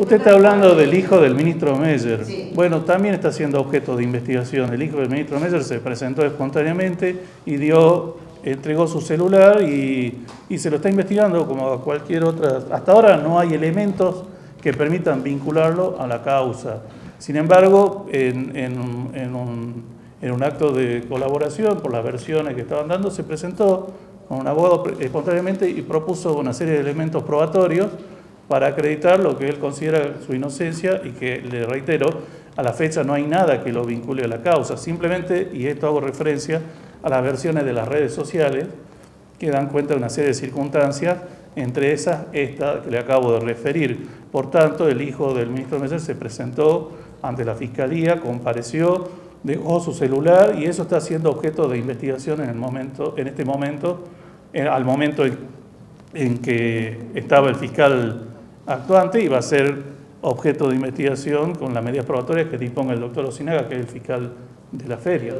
Usted está hablando del hijo del ministro Meyer. Sí. Bueno, también está siendo objeto de investigación. El hijo del ministro Meyer se presentó espontáneamente y dio, entregó su celular y, y se lo está investigando como a cualquier otra. Hasta ahora no hay elementos que permitan vincularlo a la causa. Sin embargo, en, en en un, en un acto de colaboración por las versiones que estaban dando, se presentó con un abogado espontáneamente y propuso una serie de elementos probatorios para acreditar lo que él considera su inocencia y que, le reitero, a la fecha no hay nada que lo vincule a la causa. Simplemente, y esto hago referencia a las versiones de las redes sociales, que dan cuenta de una serie de circunstancias, entre esas esta que le acabo de referir. Por tanto, el hijo del ministro Meyer se presentó ante la Fiscalía, compareció, dejó su celular y eso está siendo objeto de investigación en, el momento, en este momento, en- al momento en, en que estaba el fiscal actuante y va a ser objeto de investigación con las medidas probatorias que disponga el doctor Osinaga, que es el fiscal de la feria.